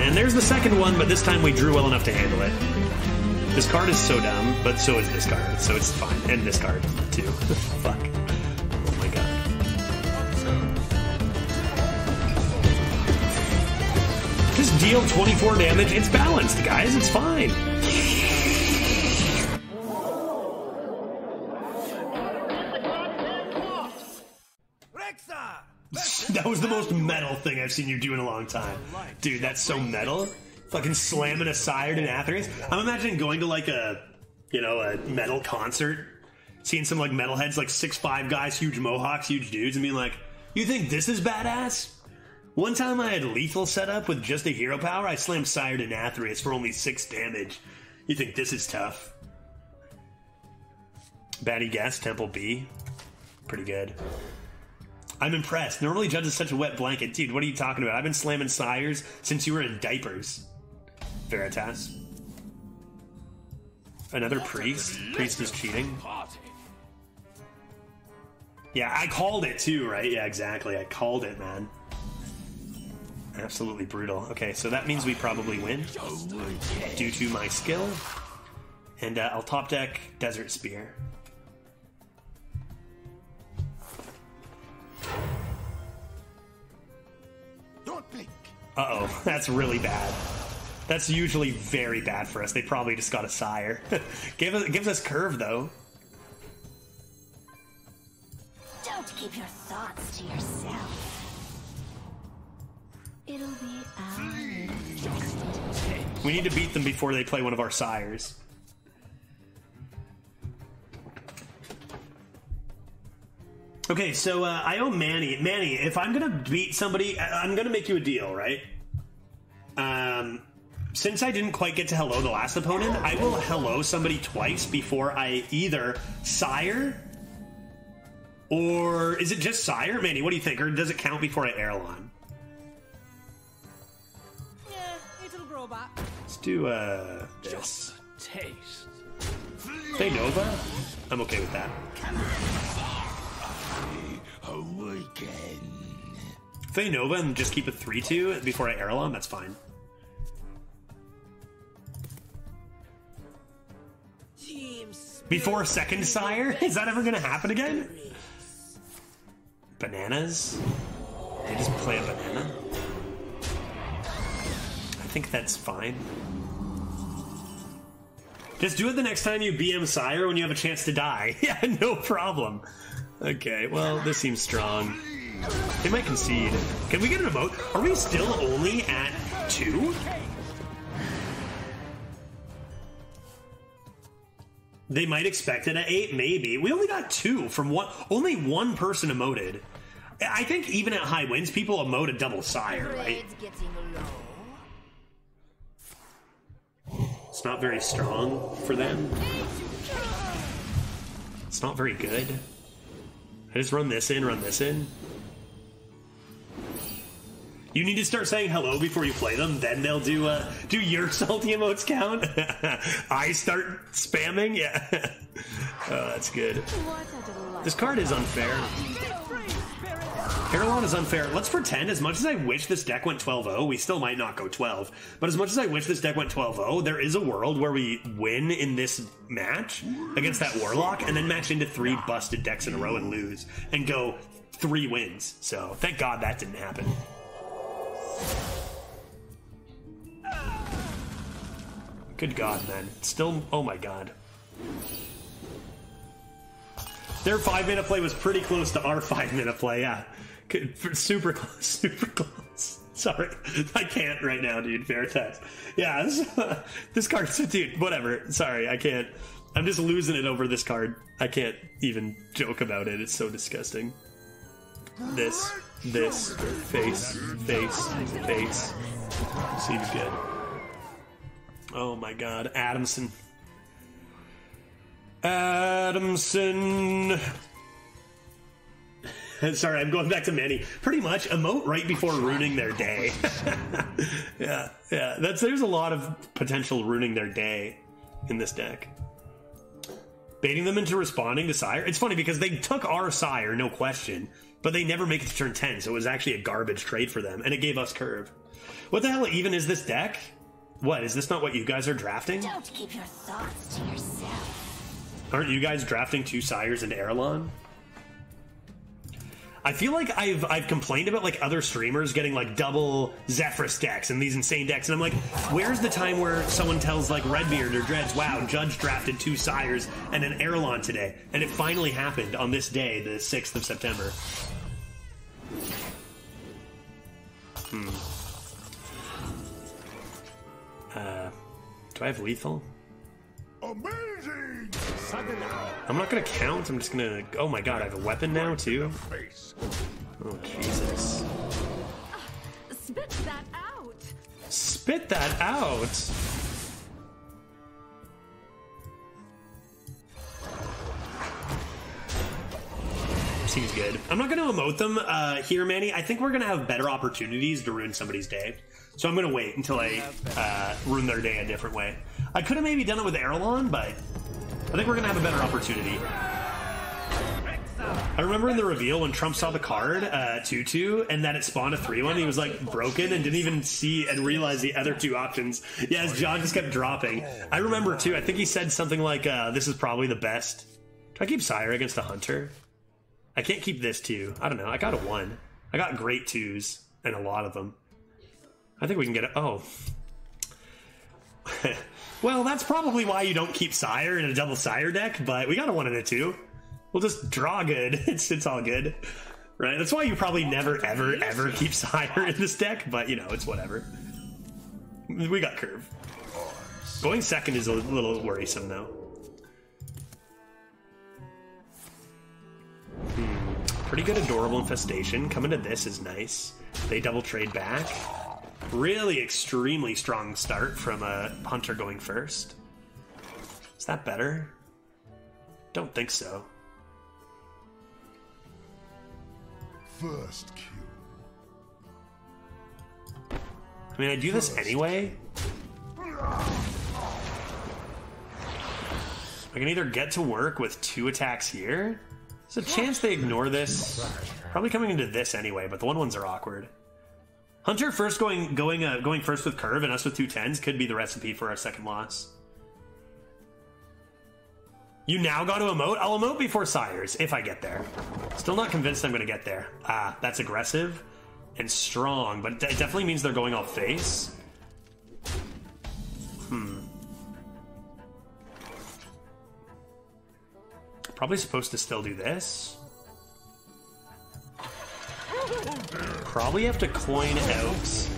And there's the second one, but this time we drew well enough to handle it. This card is so dumb, but so is this card, so it's fine. And this card, too. Fuck. Oh my god. Just deal 24 damage. It's balanced, guys. It's fine. That was the most metal thing I've seen you do in a long time. Dude, that's so metal. Fucking slamming a Sire Denathrius. I'm imagining going to like a, you know, a metal concert, seeing some like metalheads, like six five guys, huge mohawks, huge dudes, and being like, you think this is badass? One time I had lethal set up with just a hero power, I slammed Sire Denathrius for only six damage. You think this is tough? Batty Guest, Temple B. Pretty good. I'm impressed. Normally Judge is such a wet blanket. Dude, what are you talking about? I've been slamming sires since you were in diapers. Veritas. Another priest? Priest is cheating. Yeah, I called it too, right? Yeah, exactly. I called it, man. Absolutely brutal. Okay, so that means we probably win due to my skill. And uh, I'll top deck Desert Spear. Uh oh, that's really bad. That's usually very bad for us. They probably just got a sire. Give us, gives us curve though. Don't keep your thoughts to yourself. It'll be ours. We need to beat them before they play one of our sires. Okay, so uh, I owe Manny. Manny, if I'm gonna beat somebody, I- I'm gonna make you a deal, right? Um, since I didn't quite get to hello the last opponent, I will hello somebody twice before I either sire or is it just sire? Manny, what do you think? Or does it count before I Ara'lon? Yeah, it'll grow back. Let's do uh this. Taste. Fey Nova? I'm okay with that. Fey Nova and just keep a 3 2 before I air Ara'lon, that's fine. Before second sire? Is that ever gonna happen again? Bananas? They just play a banana? I think that's fine. Just do it the next time you BM Sire when you have a chance to die. yeah, no problem. Okay, well, this seems strong. They might concede. Can we get an emote? Are we still only at two? They might expect it at eight, maybe. We only got two from one. Only one person emoted. I think even at high wins, people emote a double sire, right? Blade's getting low. It's not very strong for them. It's not very good. I just run this in, run this in. You need to start saying hello before you play them. Then they'll do uh, do your salty emotes count. I start spamming. Yeah, oh, that's good. This card is unfair. Carolon is unfair. Let's pretend, as much as I wish this deck went 12 0, we still might not go 12. But as much as I wish this deck went 12 0, there is a world where we win in this match against that Warlock and then match into three busted decks in a row and lose and go three wins. So thank God that didn't happen. Good God, man. Still, oh my God. Their five minute play was pretty close to our five minute play. Yeah, super close, super close. Sorry, I can't right now, dude. Fair test. Yeah, this, this card's dude. Whatever. Sorry, I can't. I'm just losing it over this card. I can't even joke about it. It's so disgusting. This, this, face, face, face. Seems good. Oh my God, Adamson. Adamson. Sorry, I'm going back to Manny. Pretty much emote right before ruining their day. yeah, yeah. That's there's a lot of potential ruining their day in this deck. Baiting them into responding to Sire. It's funny because they took our Sire, no question, but they never make it to turn 10, so it was actually a garbage trade for them, and it gave us curve. What the hell even is this deck? What, is this not what you guys are drafting? Don't keep your thoughts to yourself. Aren't you guys drafting two sires into Ara'lon? I feel like I've I've complained about like other streamers getting like double Zephrys decks and these insane decks, and I'm like, where's the time where someone tells like Redbeard or Dreads, wow, Judge drafted two sires and an Ara'lon today, and it finally happened on this day, the sixth of September. Hmm. Uh, do I have lethal? Amazing! I'm not gonna count. I'm just gonna. Oh my god, I have a weapon now too. Oh Jesus! Spit that out! Spit that out. Seems good. I'm not gonna emote them uh, here, Manny. I think we're gonna have better opportunities to ruin somebody's day. So I'm gonna wait until I uh, ruin their day a different way. I could have maybe done it with Ara'lon, but I think we're gonna have a better opportunity. I remember in the reveal when Trump saw the card, uh, 2 2, and that it spawned a 3 1, he was like broken and didn't even see and realize the other two options. Yeah, as John just kept dropping. I remember too, I think he said something like, uh, This is probably the best. Do I keep Sire against the Hunter? I can't keep this too. I don't know. I got a 1. I got great 2s, and a lot of them. I think we can get it. Oh. well, that's probably why you don't keep Sire in a double Sire deck, but we got a 1 and a 2. We'll just draw good. It's it's all good, right? That's why you probably never ever ever keep Sire in this deck. But you know, it's whatever. We got curve. Going second is a little worrisome though. Hmm. Pretty good adorable infestation. Coming to this is nice. They double trade back. Really extremely strong start from a hunter going first. Is that better? Don't think so. First kill. I mean, I do this anyway. I can either get to work with two attacks here. There's a chance they ignore this. Probably coming into this anyway, but the one ones are awkward. Hunter first going going uh, going first with curve and us with two tens could be the recipe for our second loss. You now got to emote? I'll emote before Sires, if I get there. Still not convinced I'm going to get there. Ah, that's aggressive and strong, but it definitely means they're going off face. Hmm. Probably supposed to still do this. Probably have to coin out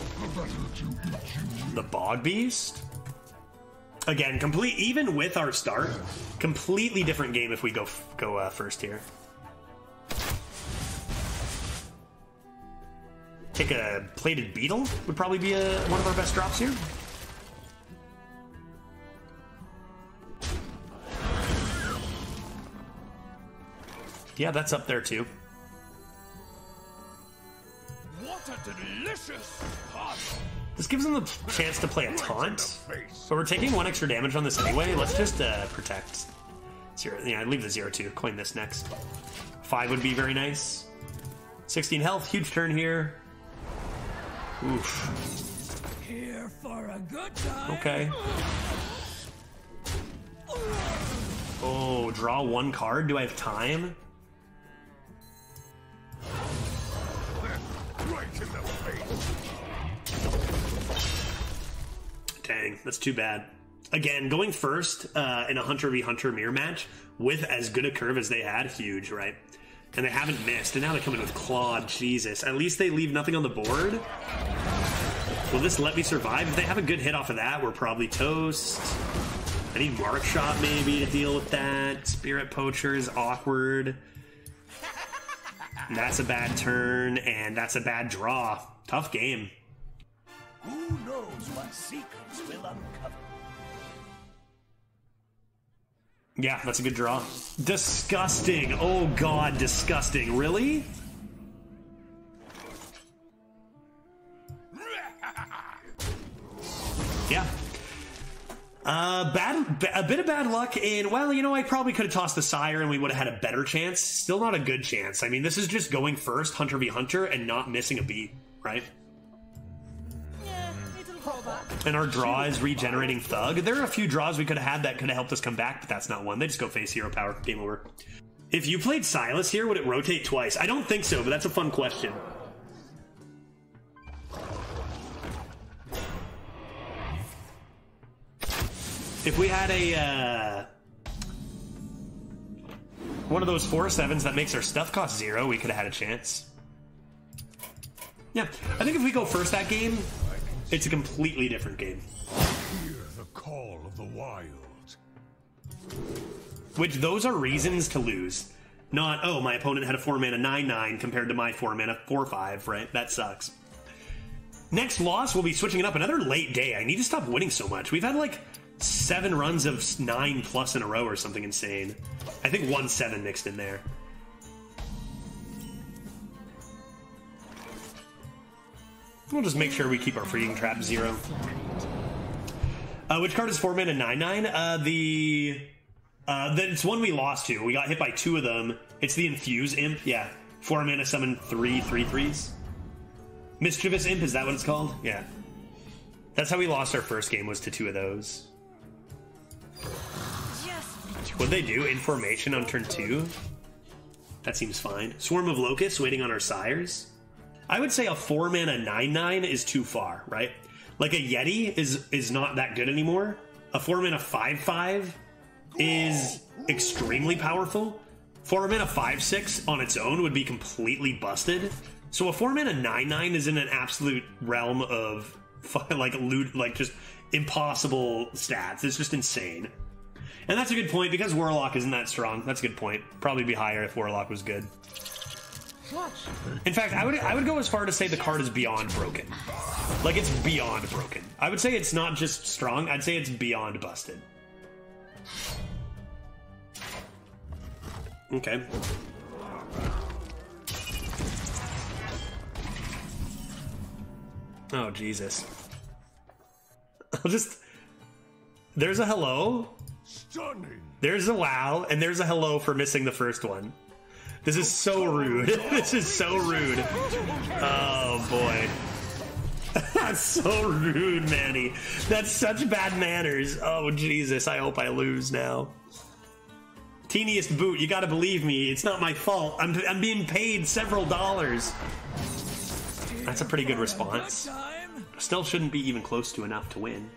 the Bog Beast. Again, complete even with our start, completely different game if we go go uh, first here. Take a plated beetle would probably be a, one of our best drops here. Yeah, that's up there too. This gives them the chance to play a taunt. But we're taking one extra damage on this anyway. Let's just uh, protect. Zero. Yeah, I'd leave the zero two. Coin this next. Five would be very nice. 16 health. Huge turn here. Oof. Here for a good time. Okay. Oh, draw one card. Do I have time? That's too bad. Again, going first uh, in a Hunter v Hunter mirror match with as good a curve as they had, huge, right? And they haven't missed, and now they're coming with Claude. Jesus, at least they leave nothing on the board. Will this let me survive? If they have a good hit off of that, we're probably toast. I need Mark Shot maybe to deal with that. Spirit Poacher is awkward. That's a bad turn, and that's a bad draw. Tough game. Who knows what secrets will uncover? Yeah, that's a good draw. Disgusting. Oh god, disgusting. Really? Yeah. Uh, bad, a bit of bad luck, and well, you know, I probably could have tossed the sire, and we would have had a better chance. Still not a good chance. I mean, this is just going first, Hunter v Hunter, and not missing a beat, right? And our draw is regenerating Thug. There are a few draws we could have had that could have helped us come back, but that's not one. They just go face hero power. Game over. If you played Silas here, would it rotate twice? I don't think so, but that's a fun question. If we had a uh, one of those four sevens that makes our stuff cost zero, we could have had a chance. Yeah, I think if we go first that game, it's a completely different game. Hear the call of the wild. Which those are reasons to lose. Not, oh, my opponent had a 4 mana 9 9 compared to my 4 mana 4 5, right? That sucks. Next loss, we'll be switching it up. Another late day. I need to stop winning so much. We've had like seven runs of 9 plus in a row or something insane. I think 1 7 mixed in there. We'll just make sure we keep our Freezing Trap zero. Uh, which card is 4 mana 9 9? Uh, the. Uh, it's one we lost to. We got hit by two of them. It's the Infuse Imp. Yeah. Four mana summon three three threes. Mischievous Imp, is that what it's called? Yeah. That's how we lost our first game, was to two of those. What'd they do? Information on turn two? That seems fine. Swarm of Locusts waiting on our sires? I would say a four mana nine nine is too far, right? Like a Yeti is is not that good anymore. A four mana five five is extremely powerful. Four mana five six on its own would be completely busted. So a four mana nine nine is in an absolute realm of like loot, like just impossible stats. It's just insane. And that's a good point because Warlock isn't that strong. That's a good point. Probably be higher if Warlock was good. In fact, I would I would go as far to say the card is beyond broken. Like it's beyond broken. I would say it's not just strong. I'd say it's beyond busted. Okay. Oh Jesus. I'll just There's a hello, Stunning. there's a wow, and there's a hello for missing the first one. This is so rude. this is so rude. Oh boy. That's so rude, Manny. That's such bad manners. Oh Jesus, I hope I lose now. Teeniest boot, you gotta believe me. It's not my fault. I'm, I'm being paid several dollars. That's a pretty good response. Still shouldn't be even close to enough to win.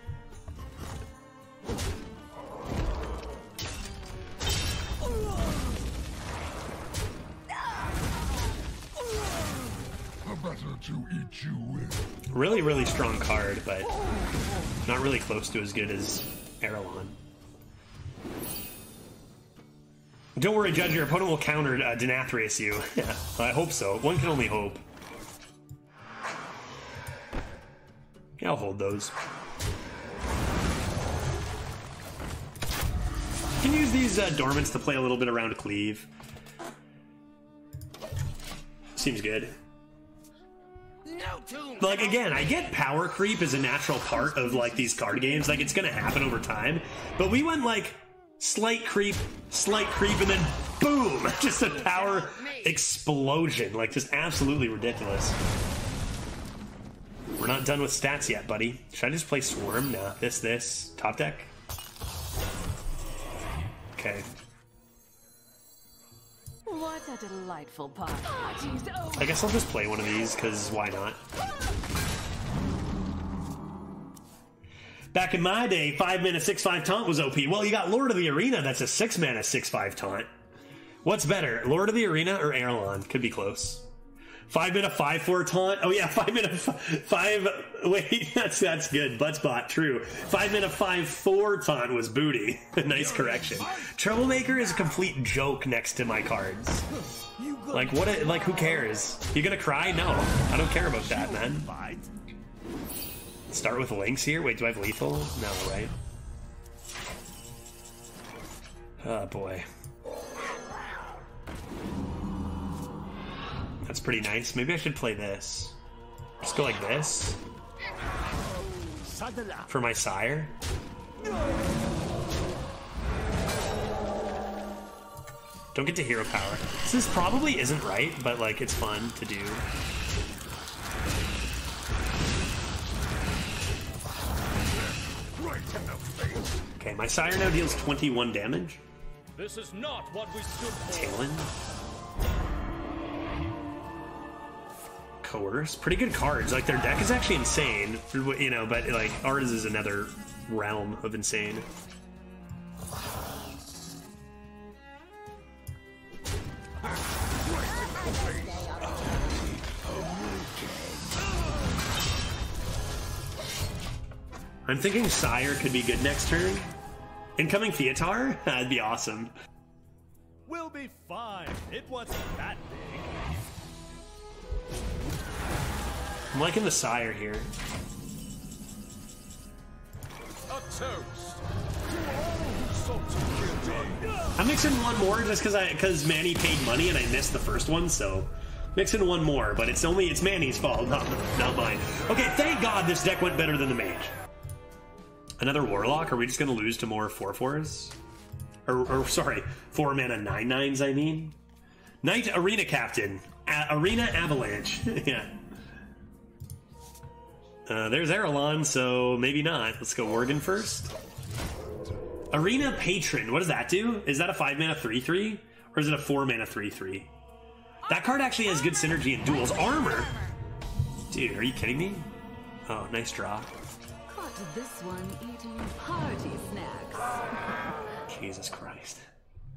Really, really strong card, but not really close to as good as Ara'lon. Don't worry, Judge, your opponent will counter uh, Denathrius you. I hope so. One can only hope. Yeah, I'll hold those. You can use these uh, dormants to play a little bit around Cleave. Seems good. Like again, I get power creep is a natural part of like these card games. Like it's gonna happen over time. But we went like slight creep, slight creep, and then boom! Just a power explosion. Like just absolutely ridiculous. We're not done with stats yet, buddy. Should I just play Swarm? Nah. This, this. Top deck? Okay. What a delightful party. I guess I'll just play one of these, because why not? Back in my day, 5 mana 6 5 taunt was OP. Well, you got Lord of the Arena, that's a 6 mana 6 5 taunt. What's better, Lord of the Arena or Ara'lon? Could be close. 5 minute 5 4 taunt? Oh, yeah, 5 minute 5. Wait, that's that's good. Butt spot. true. 5 minute 5 4 taunt was booty. nice correction. Troublemaker is a complete joke next to my cards. Like what? A, like who cares? You gonna cry? No, I don't care about that, man. Start with links here. Wait, do I have lethal? No, right? Oh boy, that's pretty nice. Maybe I should play this. Let's go like this for my sire. Don't get to hero power. This probably isn't right, but like it's fun to do. Okay, my Sire now deals 21 damage. This is not what we stood for. Talon. Coerce. Pretty good cards. Like, their deck is actually insane, you know, but, like, ours is another realm of insane. I'm thinking Sire could be good next turn. Incoming Theotar? That'd be awesome. We'll be fine. It wasn't that big. I'm liking the Sire here. A toast to all who to. I'm mixing one more just because I because Manny paid money and I missed the first one, so mixing one more. But it's only it's Manny's fault, not not mine. Okay, thank God this deck went better than the mage. Another warlock? Are we just gonna lose to more four fours? Or, or sorry, four mana nine nines. I mean, Knight Arena Captain, A- Arena Avalanche. yeah. Uh, there's Ara'lon, so maybe not. Let's go Worgen first. Arena Patron. What does that do? Is that a five mana three three, or is it a four mana three three? That card actually has good synergy in duels. Armor. Dude, are you kidding me? Oh, nice draw. Caught this one eating party snacks. Jesus Christ.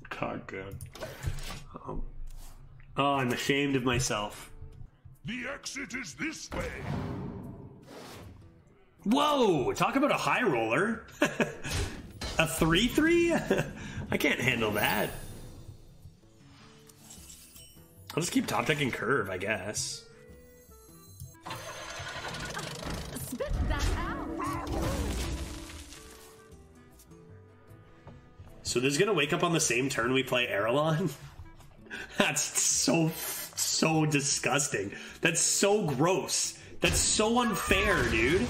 God good. Um, oh, I'm ashamed of myself. The exit is this way. Whoa! Talk about a high roller. a 3 3? I can't handle that. I'll just keep top decking curve, I guess. Spit that out. So this is gonna wake up on the same turn we play Ara'lon? That's so, so disgusting. That's so gross. That's so unfair, dude.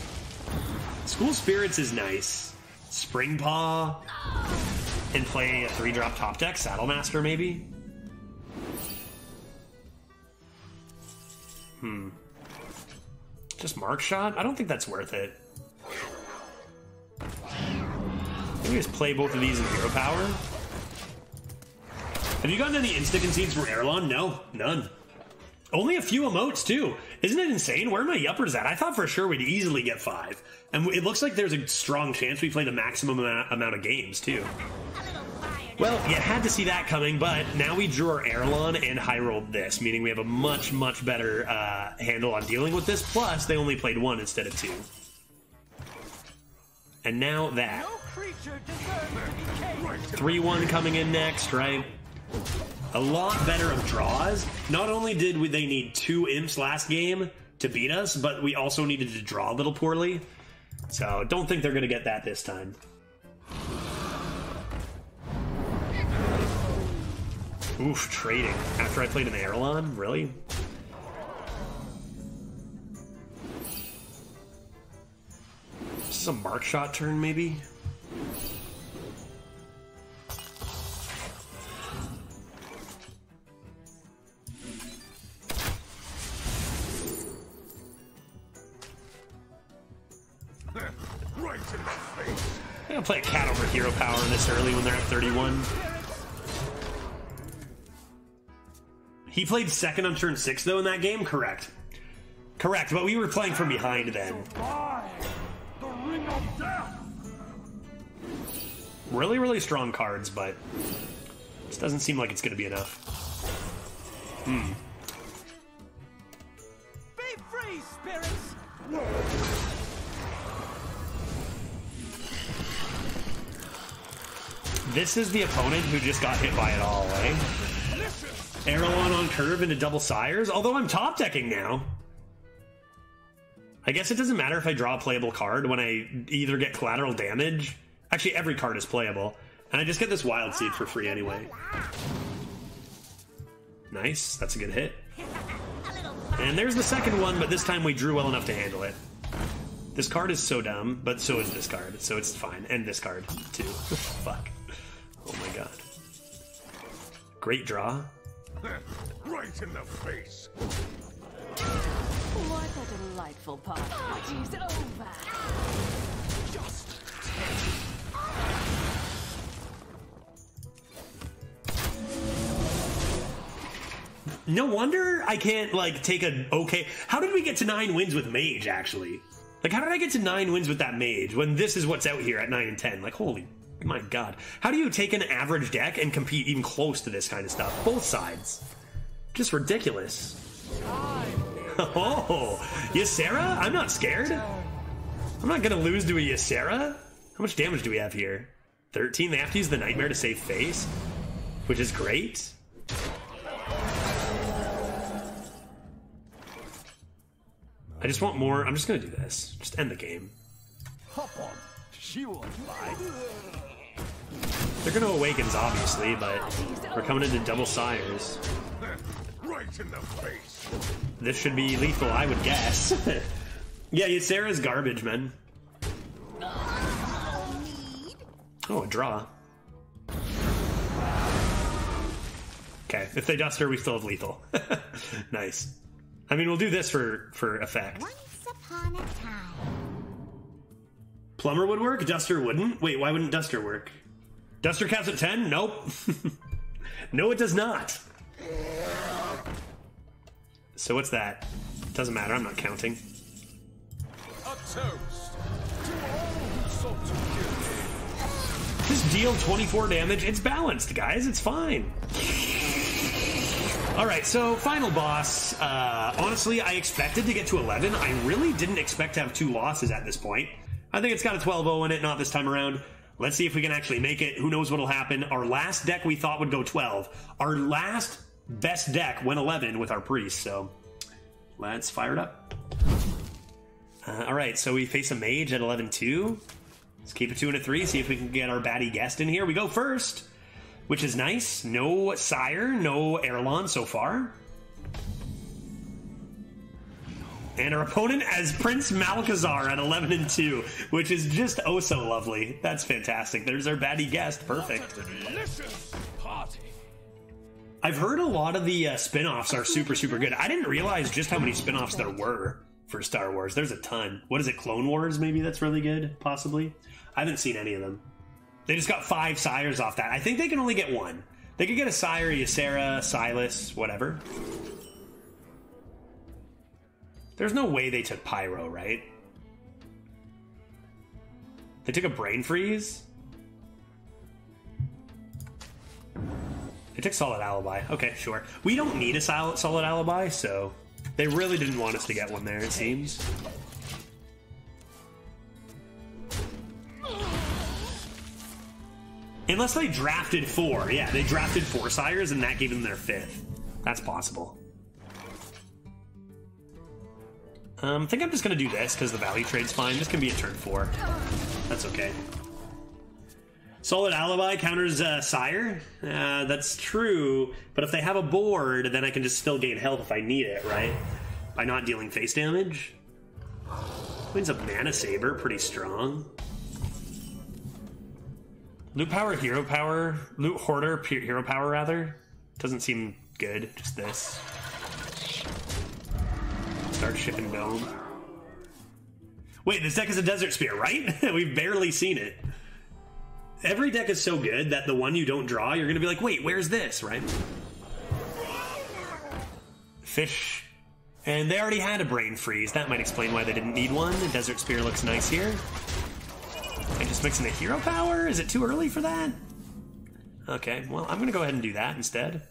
School Spirits is nice. Spring Paw. And play a three drop top deck, Saddle Master maybe? Hmm. Just Mark Shot? I don't think that's worth it. Maybe just play both of these in Hero Power. Have you gotten any insta concedes from Ara'lon? No, none. Only a few emotes too. Isn't it insane? Where are my yuppers at? I thought for sure we'd easily get five, and it looks like there's a strong chance we play the maximum amount of games too. Well, you had to see that coming, but now we drew our Ara'lon and high rolled this, meaning we have a much, much better uh, handle on dealing with this. Plus, they only played one instead of two. And now that. No creature deserves to be caged. 3 1 coming in next, right? A lot better of draws. Not only did we, they need two imps last game to beat us, but we also needed to draw a little poorly. So don't think they're going to get that this time. Oof, trading. After I played an Ara'lon? Really? This is a mark shot turn, maybe? I'm gonna play a cat over hero power this early when they're at 31. He played second on turn six though in that game? Correct. Correct, but we were playing from behind then. Really, really strong cards, but this doesn't seem like it's gonna be enough. Hmm. This is the opponent who just got hit by it all, eh? Ara'lon on curve into double sires, although I'm top decking now. I guess it doesn't matter if I draw a playable card when I either get collateral damage. Actually, every card is playable. And I just get this wild seed for free anyway. Nice, that's a good hit. And there's the second one, but this time we drew well enough to handle it. This card is so dumb, but so is this card, so it's fine. And this card, too. Fuck. Oh my god. Great draw. Right in the face. What a delightful party. Party's over. Just No wonder I can't like take an okay. How did we get to nine wins with mage actually? Like how did I get to nine wins with that mage when this is what's out here at nine and ten? Like holy my god! How do you take an average deck and compete even close to this kind of stuff? Both sides, just ridiculous. Oh, Ysera? I'm not scared. I'm not gonna lose to a Ysera. How much damage do we have here? 13. They have to use the Nightmare to save face, which is great. I just want more. I'm just gonna do this. Just end the game. Hop on. She won't. They're gonna awakens, obviously, but we're coming into double sires. Right in the face. This should be lethal, I would guess. yeah, Ysera's garbage, man. Oh, a draw. Okay, if they dust her, we still have lethal. nice. I mean, we'll do this for for effect. Once upon a time. Plumber would work. Duster wouldn't. Wait, why wouldn't Duster work? Duster caps at ten. Nope. no, it does not. So what's that? Doesn't matter. I'm not counting. A toast to all who sought to kill me. Just deal 24 damage. It's balanced, guys. It's fine. All right, so final boss. Uh, honestly, I expected to get to 11. I really didn't expect to have two losses at this point. I think it's got a 12-0 in it, not this time around. Let's see if we can actually make it. Who knows what'll happen? Our last deck we thought would go 12. Our last best deck went 11 with our priest. So let's fire it up. Uh, all right, so we face a mage at 11-2. Let's keep it two and a three. See if we can get our Batty Guest in here. We go first, which is nice. No sire, no Ara'lon so far. And our opponent as Prince Malchezaar at 11 and 2, which is just oh so lovely. That's fantastic. There's our Batty Guest. Perfect. I've heard a lot of the uh, spin offs are super, super good. I didn't realize just how many spin offs there were for Star Wars. There's a ton. What is it, Clone Wars? Maybe that's really good, possibly. I haven't seen any of them. They just got five sires off that. I think they can only get one. They could get a sire, Ysera, Silas, whatever. There's no way they took Pyro, right? They took a brain freeze? They took solid alibi. Okay, sure. We don't need a solid, solid alibi, so they really didn't want us to get one there, it seems. Unless they drafted four. Yeah, they drafted four sires and that gave them their fifth. That's possible. Um, I think I'm just gonna do this because the value trade's fine. This can be a turn four. That's okay. Solid alibi counters uh, sire. Uh, that's true, but if they have a board, then I can just still gain health if I need it, right? By not dealing face damage. Wins a mana saber, pretty strong. Loot power, hero power, loot hoarder, hero power rather. Doesn't seem good. Just this. Start shipping dome. Wait, this deck is a desert spear, right? We've barely seen it. Every deck is so good that the one you don't draw, you're gonna be like, wait, where's this, right? Fish. And they already had a brain freeze. That might explain why they didn't need one. The desert spear looks nice here. I just mixing the hero power? Is it too early for that? Okay, well, I'm gonna go ahead and do that instead.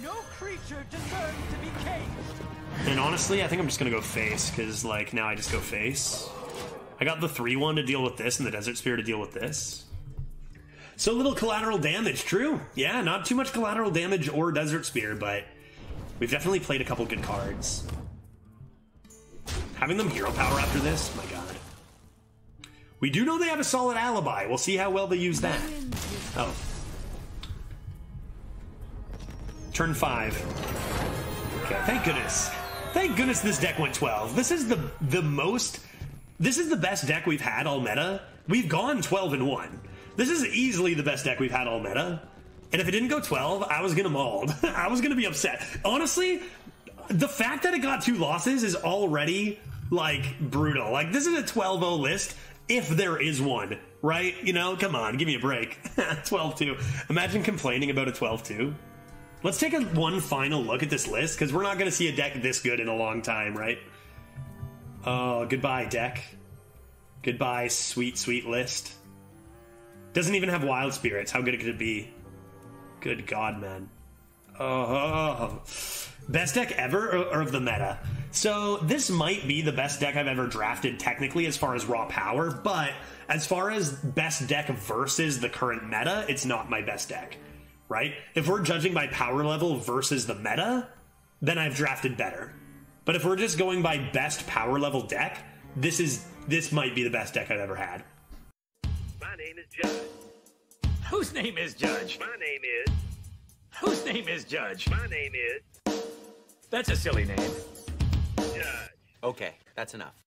No creature deserves to be caged. And honestly, I think I'm just gonna go face, because, like, now I just go face. I got the 3 1 to deal with this and the Desert Spear to deal with this. So little collateral damage, true. Yeah, not too much collateral damage or Desert Spear, but we've definitely played a couple good cards. Having them hero power after this, my god. We do know they have a solid alibi. We'll see how well they use that. Oh. Turn five. Okay, thank goodness. Thank goodness this deck went 12. This is the the most this is the best deck we've had all meta. We've gone 12 and 1. This is easily the best deck we've had all meta. And if it didn't go 12, I was gonna mauled. I was gonna be upset. Honestly, the fact that it got two losses is already like brutal. Like this is a 12-0 list if there is one, right? You know, come on, give me a break. 12-2. Imagine complaining about a 12-2. Let's take a one final look at this list because we're not going to see a deck this good in a long time, right? Oh, goodbye, deck. Goodbye, sweet, sweet list. Doesn't even have wild spirits. How good could it be? Good God, man. Oh, best deck ever or, of the meta. So this might be the best deck I've ever drafted technically as far as raw power, but as far as best deck versus the current meta, it's not my best deck. Right? If we're judging by power level versus the meta, then I've drafted better. But if we're just going by best power level deck, this is this might be the best deck I've ever had. My name is Judge. Whose name is Judge? My name is. Whose name is Judge? My name is That's a silly name. Judge. Okay, that's enough.